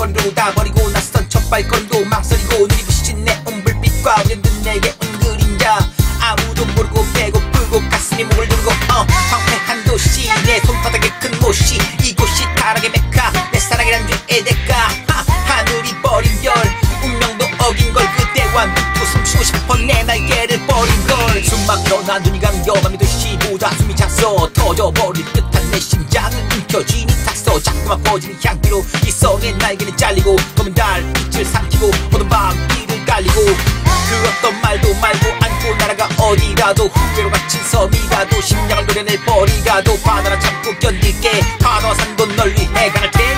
밤거리로 다 버리고 낯선 첫 발걸음도 망설이고 눈이 부시진 내온 불빛과 흔든 내게 온 그림자 아무도 모르고 배고프고 가슴이 목을 누르고 어 황폐한 도시 내 손바닥에 큰 못이. 이곳이 타락의 메카 내 사랑이란 죄의 대가. 하, 하늘이 버린 별 운명도 어긴 걸 그대와 믿고 숨쉬고 싶어 내 날개를 버린 걸. 숨 막혀 난 눈이 감겨 밤이 도시보다 숨이 차서 터져버릴 듯한 내 심장은 움 켜쥐니 탔어 자꾸만 퍼지는 향기로 있어 내 날개는 잘리고 검은 달 빛을 삼키고 어두운 밤 길을 깔리고 그 어떤 말도 말고 안고 날아가 어디라도 후회로 갇힌 섬이라도 심장을 노려낼 버리 가도 바다라 참고 견딜게. 파도와 산도 널 위해 가를 테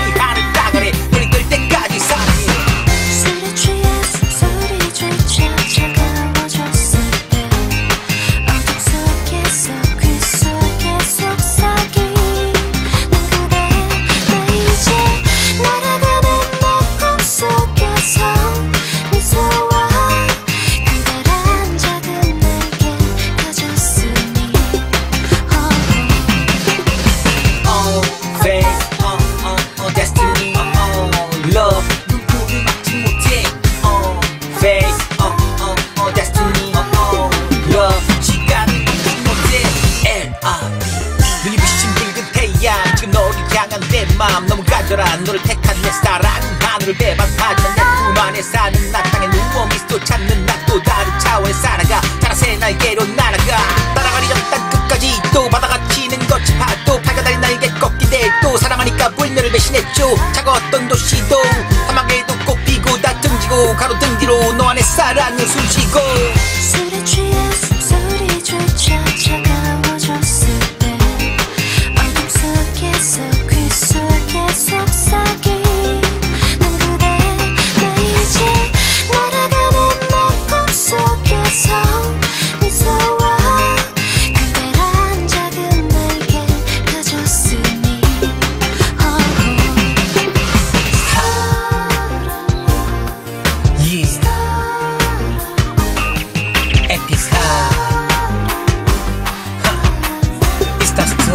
마음 너무 간절한 너를 택한 내 사랑. 하늘을 배반하지만 내품 안에 사는 나 땅에 누워 미스도 찾는 나 또 다른 차원에 살아가. 자라새 날개로 날아가. 따라가리 전땅 끝까지 또 바다가 치는 거친 파도 밝아다린 날개 꺾이대 또 사랑하니까 불멸을 배신했죠 차가웠던 도시도 사막에도 꽃 피고 다 등지고 가로등 뒤로 너 안에 사랑을 숨쉬고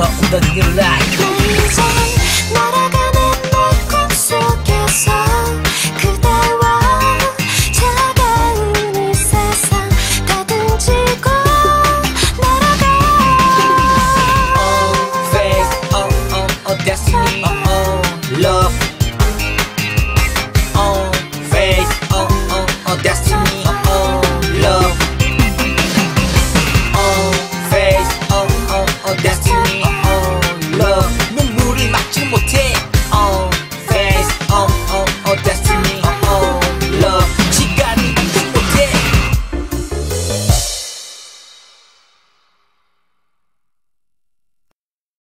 of the delight. table 10.